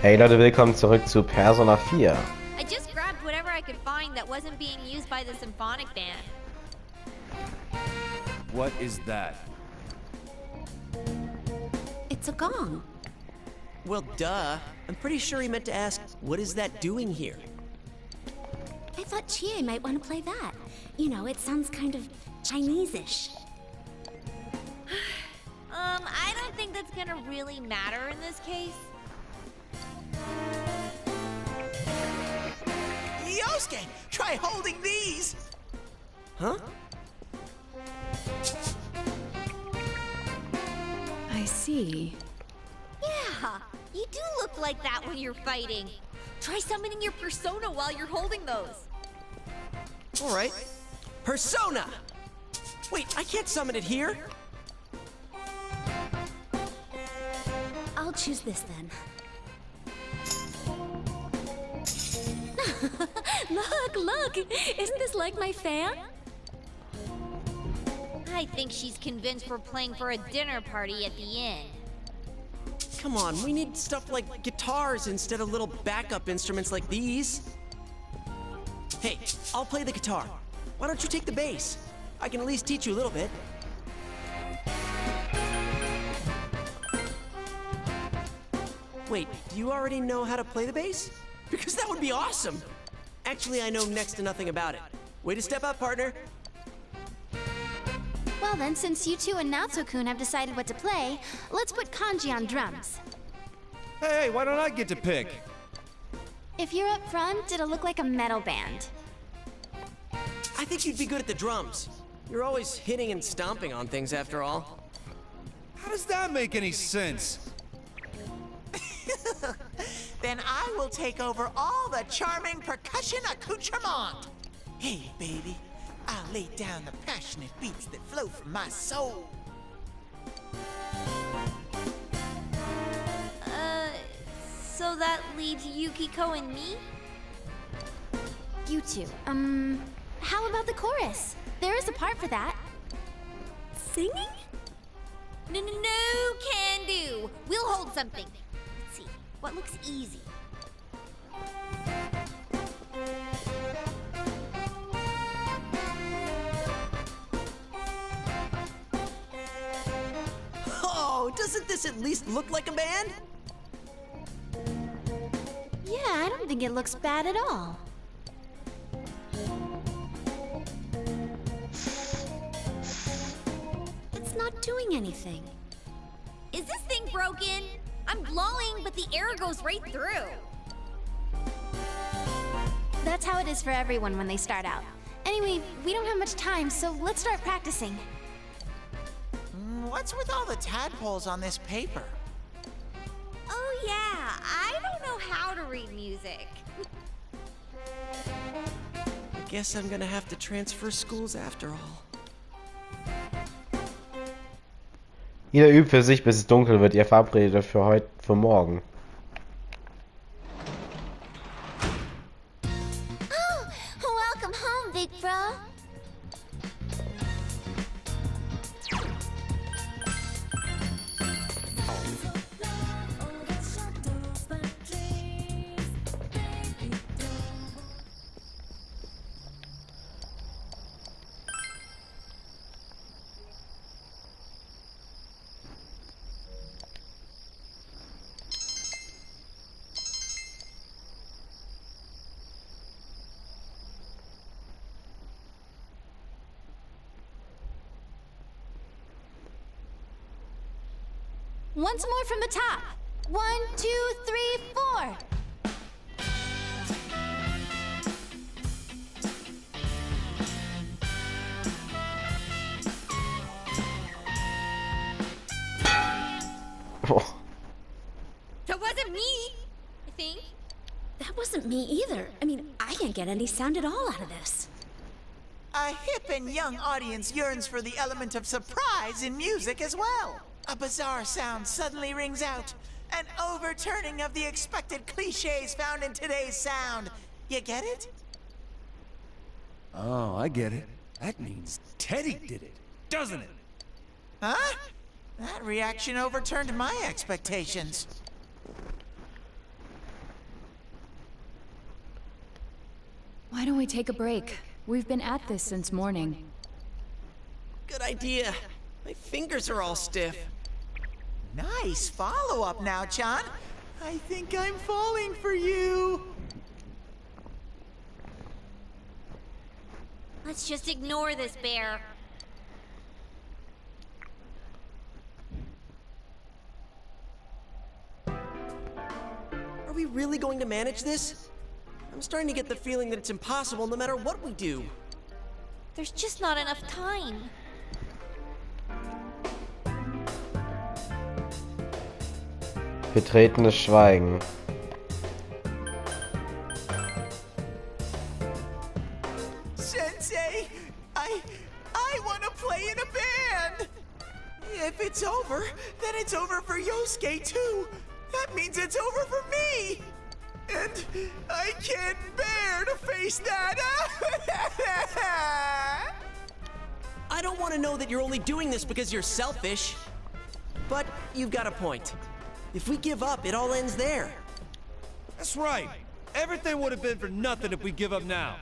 Hey Leute, willkommen zurück zu Persona 4. I just grabbed whatever I could find that wasn't being used by the symphonic band. What is that? It's a gong. Well, duh. I'm pretty sure he meant to ask, what is that doing here? I thought Chie might want to play that. You know, it sounds kind of Chinese-ish. Um, I don't think that's gonna really matter in this case. Yosuke, try holding these. Huh? I see. Yeah, you do look like that when you're fighting. Try summoning your persona while you're holding those. All right. Persona! Wait, I can't summon it here. I'll choose this then. look, look! Isn't this like my fan? I think she's convinced we're playing for a dinner party at the end. Come on, we need stuff like guitars instead of little backup instruments like these. Hey, I'll play the guitar. Why don't you take the bass? I can at least teach you a little bit. Wait, do you already know how to play the bass? Because that would be awesome! Actually, I know next to nothing about it. Way to step up, partner. Well then, since you two and Natsu-kun have decided what to play, let's put Kanji on drums. Hey, why don't I get to pick? If you're up front, it'll look like a metal band. I think you'd be good at the drums. You're always hitting and stomping on things after all. How does that make any sense? Then I will take over all the charming percussion accoutrement. Hey, baby, I'll lay down the passionate beats that flow from my soul. Uh, so that leaves Yukiko and me? You two, um, how about the chorus? There is a part for that. Singing? No, no, no, can do. We'll hold something. Let's see, what looks easy? Oh, doesn't this at least look like a band? Yeah, I don't think it looks bad at all. It's not doing anything. Is this thing broken? I'm blowing, but the air goes right through. That's how it is for everyone when they start out. Anyway, we don't have much time, so let's start practicing. Mm, What's with all the tadpoles on this paper? Oh yeah, I don't know how to read music. I guess I'm gonna have to transfer schools after all. Jeder übt für sich, bis es dunkel wird. Ihr verabredet für heute, für morgen. Once more from the top. One, two, three, four. Oh, That wasn't me, I think. That wasn't me either. I mean, I can't get any sound at all out of this. A hip and young audience yearns for the element of surprise in music as well. A bizarre sound suddenly rings out, an overturning of the expected cliches found in today's sound. You get it? Oh, I get it. That means Teddy did it, doesn't it? Huh? That reaction overturned my expectations. Why don't we take a break? We've been at this since morning. Good idea. My fingers are all stiff. Nice follow-up now, Chan. I think I'm falling for you. Let's just ignore this bear. Are we really going to manage this? I'm starting to get the feeling that it's impossible no matter what we do. There's just not enough time. Betretenes Schweigen. Sensei, I I want to play in a band. If it's over, then it's over for Yosuke too. That means it's over for me. And I can't bear to face that. I don't want to know that you're only doing this because you're selfish. But you've got a point. If we give up, it all ends there. That's right. Everything would have been for nothing if we give up now.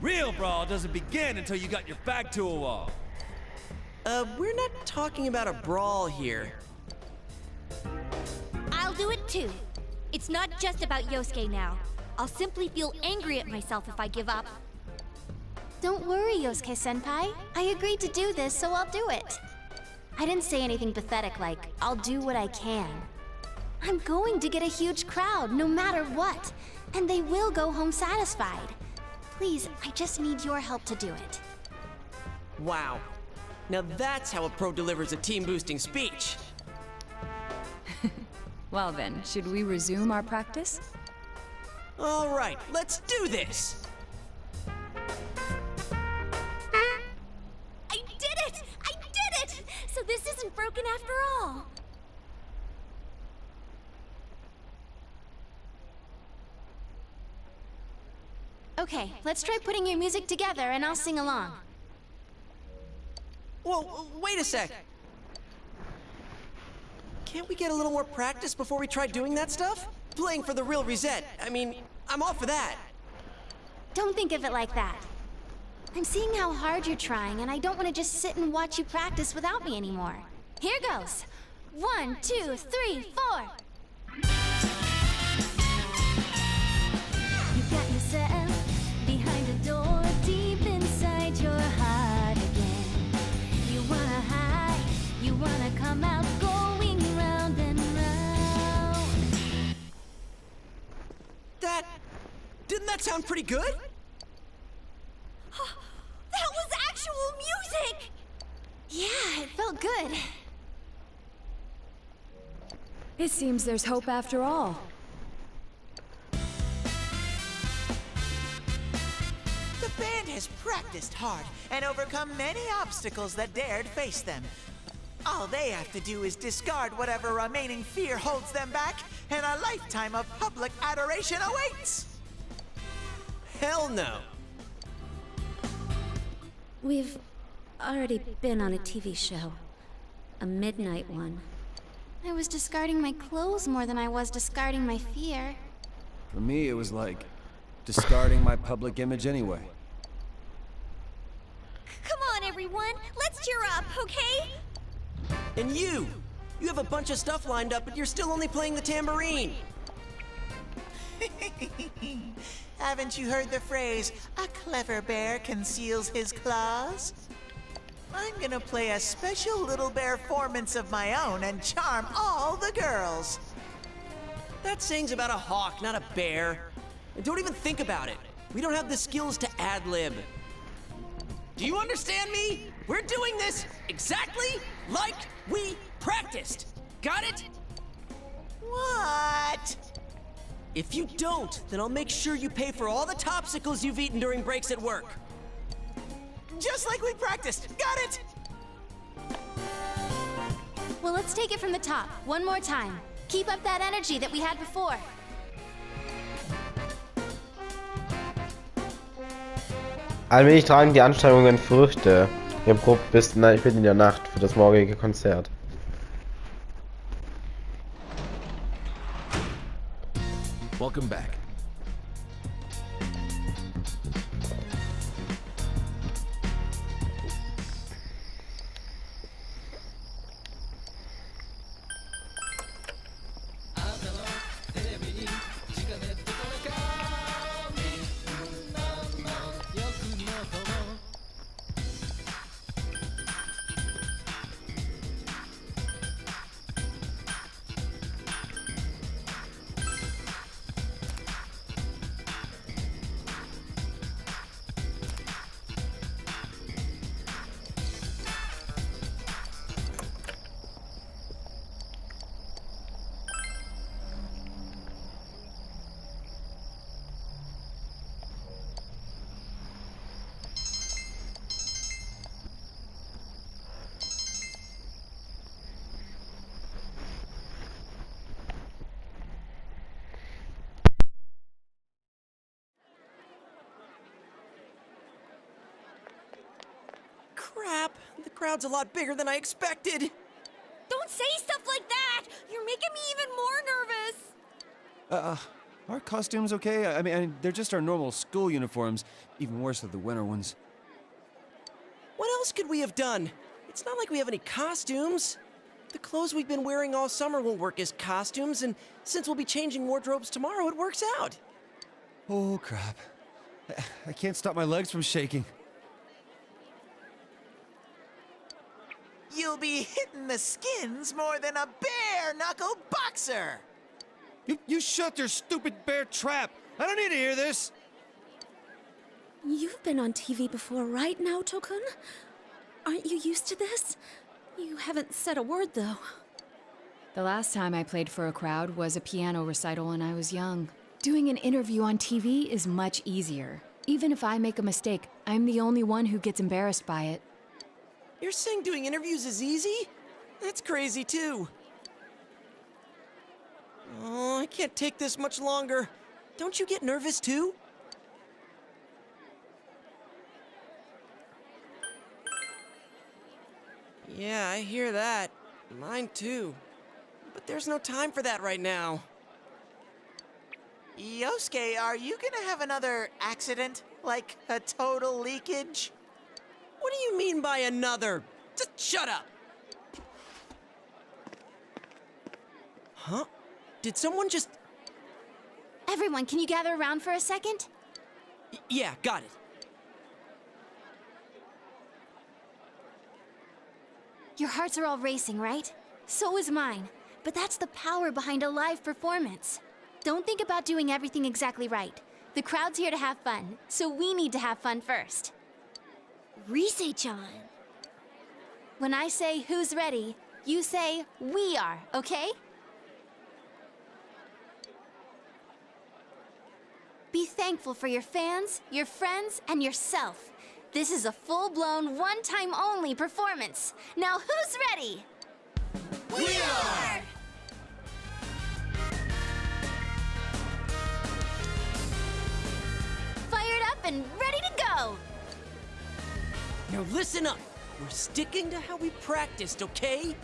Real brawl doesn't begin until you got your back to a wall. Uh, we're not talking about a brawl here. I'll do it too. It's not just about Yosuke now. I'll simply feel angry at myself if I give up. Don't worry, Yosuke senpai. I agreed to do this, so I'll do it. I didn't say anything pathetic like, I'll do what I can. I'm going to get a huge crowd, no matter what. And they will go home satisfied. Please, I just need your help to do it. Wow. Now that's how a pro delivers a team boosting speech. Well then, should we resume our practice? All right, let's do this. Isn't broken after all. Okay, let's try putting your music together and I'll sing along. Whoa, wait a sec. Can't we get a little more practice before we try doing that stuff? Playing for the real Risette. I mean, I'm all for that. Don't think of it like that. I'm seeing how hard you're trying, and I don't want to just sit and watch you practice without me anymore. Here goes. One, two, three, four. You got yourself behind a door deep inside your heart again. You wanna hide, you wanna come out going round and round. That. Didn't that sound pretty good? That was actual music! Yeah, it felt good. It seems there's hope after all. The band has practiced hard and overcome many obstacles that dared face them. All they have to do is discard whatever remaining fear holds them back, and a lifetime of public adoration awaits! Hell no. We've already been on a TV show. A midnight one. I was discarding my clothes more than I was discarding my fear. For me, it was like discarding my public image anyway. Come on, everyone! Let's cheer up, okay? And you! You have a bunch of stuff lined up, but you're still only playing the tambourine. Haven't you heard the phrase, a clever bear conceals his claws? I'm gonna play a special little bear performance of my own and charm all the girls. That saying's about a hawk, not a bear. And don't even think about it. We don't have the skills to ad lib. Do you understand me? We're doing this exactly like we practiced. Got it? What? If you don't, then I'll make sure you pay for all the topsicles you've eaten during breaks at work. Just like we practiced. Got it? Well, let's take it from the top, one more time. Keep up that energy that we had before. Allmählich tragen die Anstrengungen Früchte. Ihr probt bis na, ich bin in der Nacht für das morgige Konzert. Welcome back. Crap, the crowd's a lot bigger than I expected. Don't say stuff like that! You're making me even more nervous! Uh, our costumes okay? I mean, I mean, they're just our normal school uniforms. Even worse are the winter ones. What else could we have done? It's not like we have any costumes. The clothes we've been wearing all summer won't work as costumes, and since we'll be changing wardrobes tomorrow, it works out. Oh, crap. I- I can't stop my legs from shaking. You'll be hitting the skins more than a bare knuckle boxer. You, you shut your stupid bear trap! I don't need to hear this! You've been on TV before, right Naoto-kun? Aren't you used to this? You haven't said a word, though. The last time I played for a crowd was a piano recital when I was young. Doing an interview on TV is much easier. Even if I make a mistake, I'm the only one who gets embarrassed by it. You're saying doing interviews is easy? That's crazy, too. Oh, I can't take this much longer. Don't you get nervous, too? Yeah, I hear that. Mine, too. But there's no time for that right now. Yosuke, are you gonna have another accident? Like a total leakage? What do you mean by another? Just shut up! Huh? Did someone just. Everyone, can you gather around for a second? Y- yeah, got it. Your hearts are all racing, right? So is mine. But that's the power behind a live performance. Don't think about doing everything exactly right. The crowd's here to have fun, so we need to have fun first. Rise-chan! When I say who's ready, you say we are, okay? Be thankful for your fans, your friends, and yourself. This is a full blown, one time only performance. Now, who's ready? We are! Fired up and ready to go! Now listen up. We're sticking to how we practiced, okay?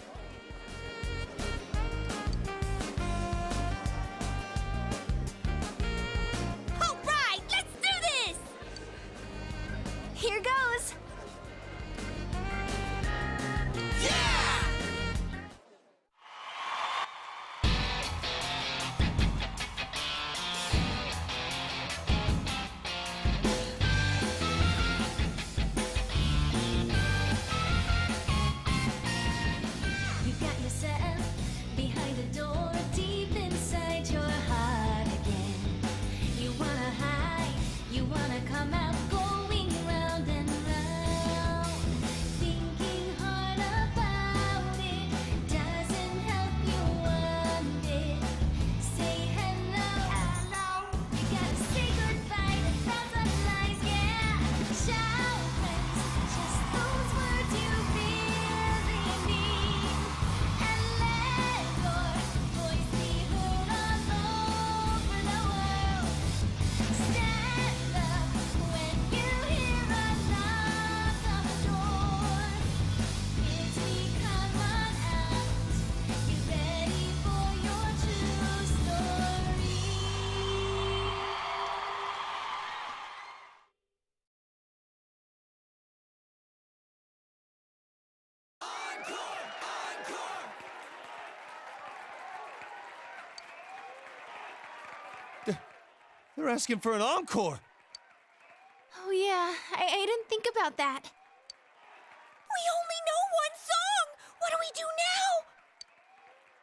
They're asking for an encore! Oh yeah, I, I didn't think about that. We only know one song! What do we do now?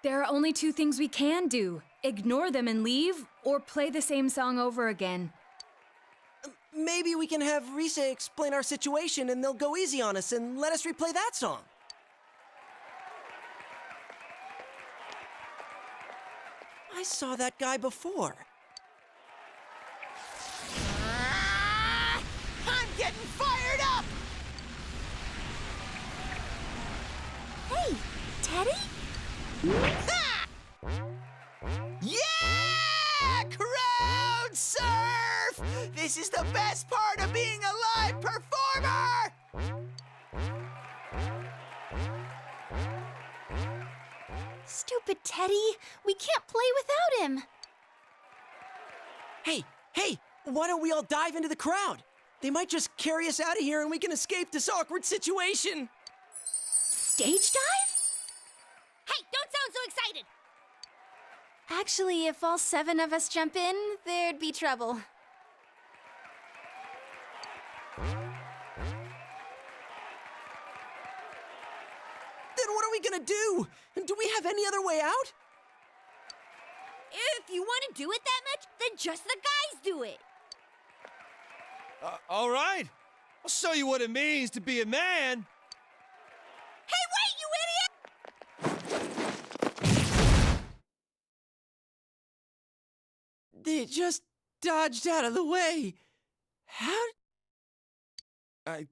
There are only two things we can do ignore them and leave, or play the same song over again. Maybe we can have Risa explain our situation and they'll go easy on us and let us replay that song. I saw that guy before. Teddy? Ha! Yeah! Crowd surf! This is the best part of being a live performer! Stupid Teddy. We can't play without him. Hey, hey, why don't we all dive into the crowd? They might just carry us out of here and we can escape this awkward situation. Stage dive? Actually, if all seven of us jump in, there'd be trouble. Then what are we gonna do? And do we have any other way out? If you want to do it that much, then just the guys do it. Uh, all right. I'll show you what it means to be a man. Hey, wait, you idiot! They just dodged out of the way. How? I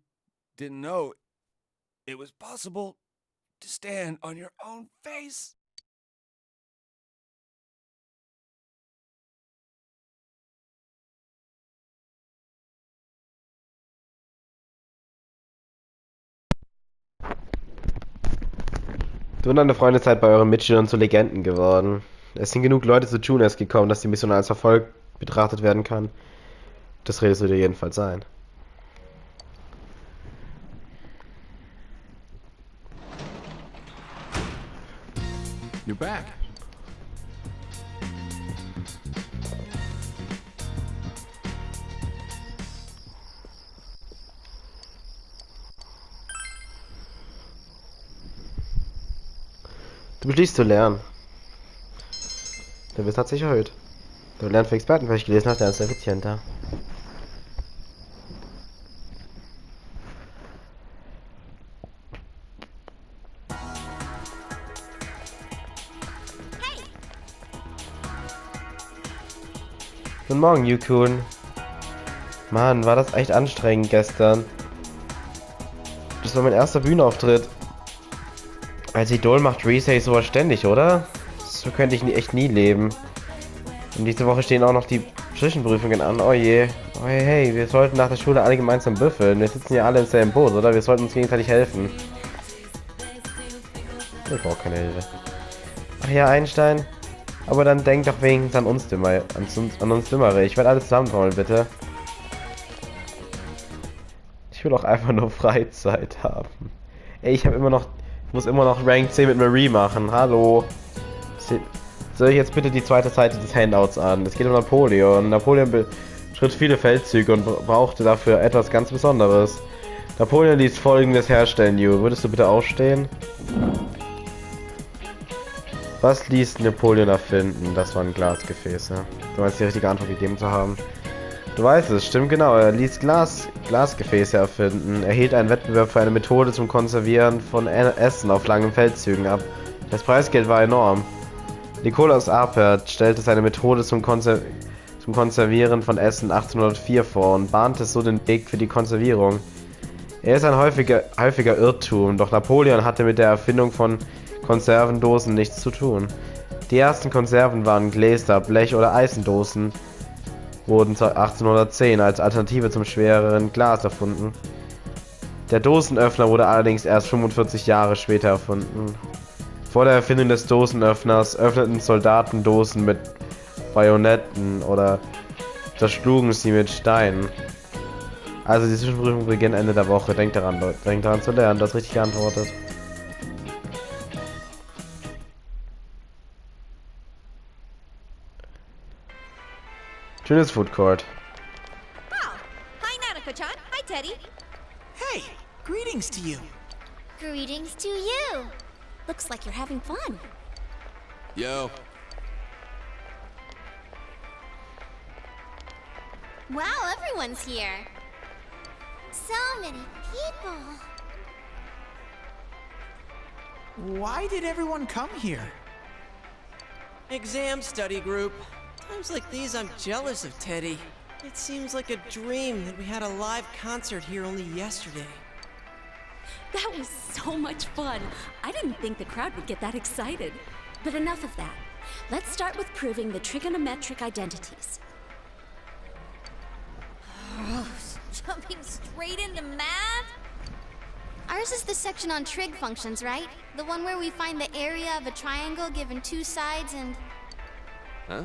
didn't know it was possible to stand on your own face. Du und deine Freunde seid bei euren Mitschülern zu Legenden geworden. Es sind genug Leute zu Juners gekommen, dass die Mission als Erfolg betrachtet werden kann. Das redest du dir jedenfalls ein. You're back. Du beschließt zu lernen. Der Wissen hat sich erhöht. Du lernst für Experten, weil ich gelesen hast, lernst du effizienter. Guten Morgen, Yukun. Mann, war das echt anstrengend gestern. Das war mein erster Bühnenauftritt. Als Idol macht Resay sowas ständig, oder? So könnte ich echt nie leben. Und diese Woche stehen auch noch die Zwischenprüfungen an. Oh je. Oh hey, hey, wir sollten nach der Schule alle gemeinsam büffeln. Wir sitzen ja alle im selben Boot, oder? Wir sollten uns gegenseitig helfen. Ich brauche keine Hilfe. Ach ja, Einstein. Aber dann denk doch wenigstens an uns Dümmer, an an uns Dümmere. Ich werde alles zusammentrommeln, bitte. Ich will auch einfach nur Freizeit haben. Ey, ich habe immer noch, ich muss immer noch Rank 10 mit Marie machen. Hallo. Soll ich jetzt bitte die zweite Seite des Handouts an? Es geht um Napoleon. Napoleon beschritt viele Feldzüge und brauchte dafür etwas ganz Besonderes. Napoleon ließ folgendes herstellen, Ju. Würdest du bitte aufstehen? Was ließ Napoleon erfinden? Das waren Glasgefäße. Du meinst die richtige Antwort gegeben zu haben. Du weißt es, stimmt genau. Er ließ Glas, Glasgefäße erfinden. Er hielt einen Wettbewerb für eine Methode zum Konservieren von Essen auf langen Feldzügen ab. Das Preisgeld war enorm. Nikolaus Apert stellte seine Methode zum, Konser zum Konservieren von Essen 1804 vor und bahnte so den Weg für die Konservierung. Er ist ein häufiger, häufiger Irrtum, doch Napoleon hatte mit der Erfindung von Konservendosen nichts zu tun. Die ersten Konserven waren Gläser, Blech- oder Eisendosen, wurden 1810 als Alternative zum schwereren Glas erfunden. Der Dosenöffner wurde allerdings erst 45 Jahre später erfunden. Vor der Erfindung des Dosenöffners öffneten Soldaten Dosen mit Bajonetten oder zerschlugen sie mit Steinen. Also die Zwischenprüfung beginnt Ende der Woche. Denkt daran, Leute. Denkt daran zu lernen. Du hast richtig geantwortet. Schönes Food Court. Oh, hi Nanako-chan. Hi Teddy. Hey, greetings to you. Greetings to you. Looks like you're having fun. Yo. Wow, everyone's here. So many people. Why did everyone come here? Exam study group. Times like these, I'm jealous of Teddy. It seems like a dream that we had a live concert here only yesterday. That was so much fun. I didn't think the crowd would get that excited. But enough of that. Let's start with proving the trigonometric identities. Jumping straight into math? Ours is the section on trig functions, right? The one where we find the area of a triangle given two sides and... Huh?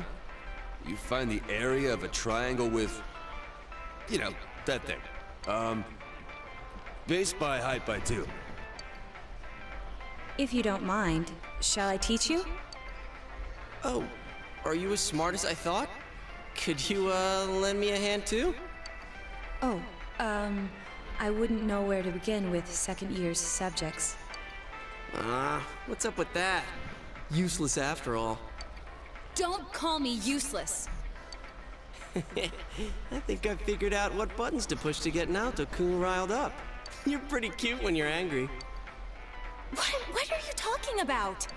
You find the area of a triangle with... You know, that thing. Um... Base by height by two. If you don't mind, shall I teach you? Oh, are you as smart as I thought? Could you, uh, lend me a hand too? Oh, um, I wouldn't know where to begin with second year's subjects. Ah, what's up with that? Useless after all. Don't call me useless! I think I figured out what buttons to push to get Naoto-kun riled up. You're pretty cute when you're angry. What, what are you talking about?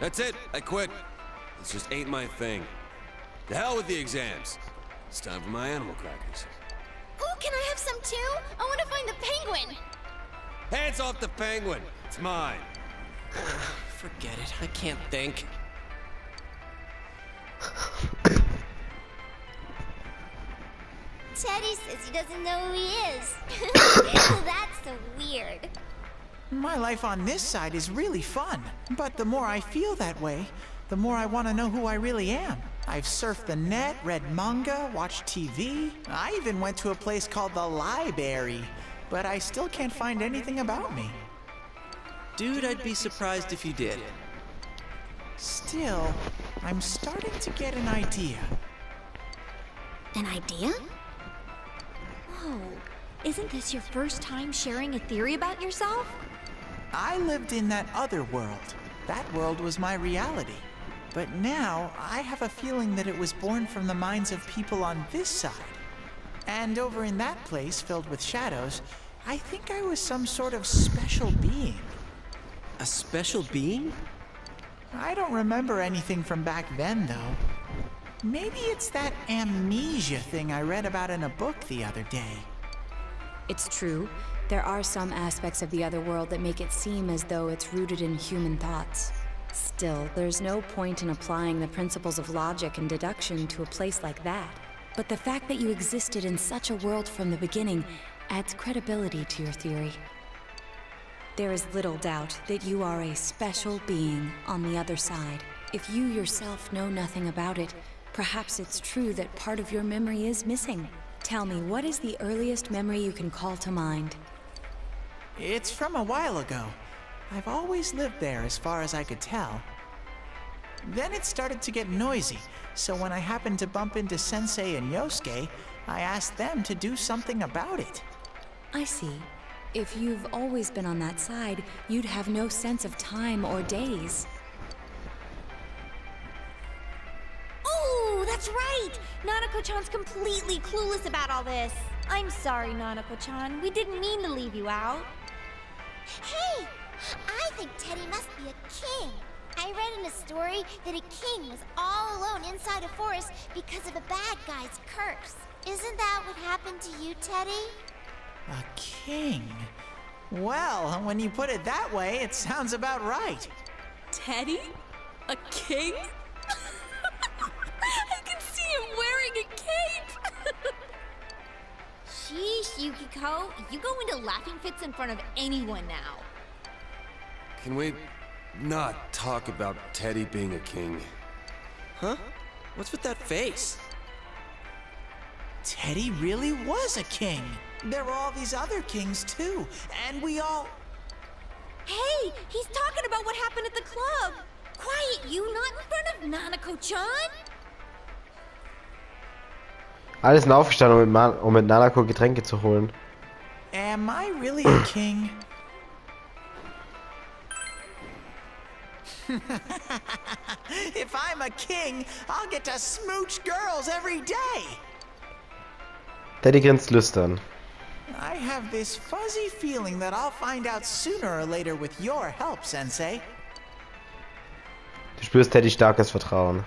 That's it. I quit. This just ain't my thing. The hell with the exams. It's time for my animal crackers. Ooh, can I have some too? I want to find the penguin! Hands off the penguin. It's mine. Forget it, I can't think. Teddy says he doesn't know who he is. That's so weird. My life on this side is really fun, but the more I feel that way, the more I want to know who I really am. I've surfed the net, read manga, watched TV. I even went to a place called the Library, but I still can't find anything about me. Dude, I'd be surprised if you did. Still, I'm starting to get an idea. An idea? Whoa. Isn't this your first time sharing a theory about yourself? I lived in that other world. That world was my reality. But now, I have a feeling that it was born from the minds of people on this side. And over in that place, filled with shadows, I think I was some sort of special being. A special being? I don't remember anything from back then, though. Maybe it's that amnesia thing I read about in a book the other day. It's true. There are some aspects of the other world that make it seem as though it's rooted in human thoughts. Still, there's no point in applying the principles of logic and deduction to a place like that. But the fact that you existed in such a world from the beginning adds credibility to your theory. There is little doubt that you are a special being on the other side. If you yourself know nothing about it, perhaps it's true that part of your memory is missing. Tell me, what is the earliest memory you can call to mind? It's from a while ago. I've always lived there as far as I could tell. Then it started to get noisy, so when I happened to bump into Sensei and Yosuke, I asked them to do something about it. I see. If you've always been on that side, you'd have no sense of time or days. That's right! Nanako-chan's completely clueless about all this. I'm sorry, Nanako-chan. We didn't mean to leave you out. Hey! I think Teddy must be a king. I read in a story that a king was all alone inside a forest because of a bad guy's curse. Isn't that what happened to you, Teddy? A king? Well, when you put it that way, it sounds about right. Teddy? A king? Sheesh, Yukiko. You go into laughing fits in front of anyone now. Can we not talk about Teddy being a king? Huh? What's with that face? Teddy really was a king. There were all these other kings too, and we all... Hey, he's talking about what happened at the club. Quiet, you, not in front of Nanako-chan. Alle sind aufgestanden, um mit, Man um mit Nanako Getränke zu holen. Am I really a king? if I'm a king, I'll get to smooch girls every day. Teddy grinst lüstern. I have this fuzzy feeling that I'll find out sooner or later with your help, Sensei. Du spürst Teddy starkes Vertrauen.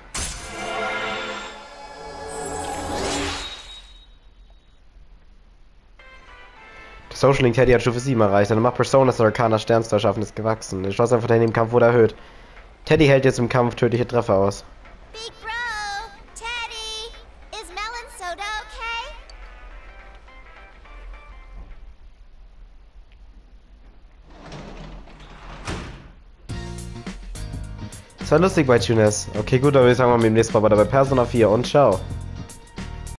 Social Link Teddy hat Stufe 7 erreicht. Deine macht Personas oder Arcana Sternzerschaffen ist gewachsen. Die Chance einfach Teddy im Kampf wurde erhöht. Teddy hält jetzt im Kampf tödliche Treffer aus. Big Bro, Teddy, is melon soda okay? Das war lustig bei Tunes. Okay, gut, dann würde ich sagen, wir beim nächsten Mal weiter bei Persona 4 und ciao.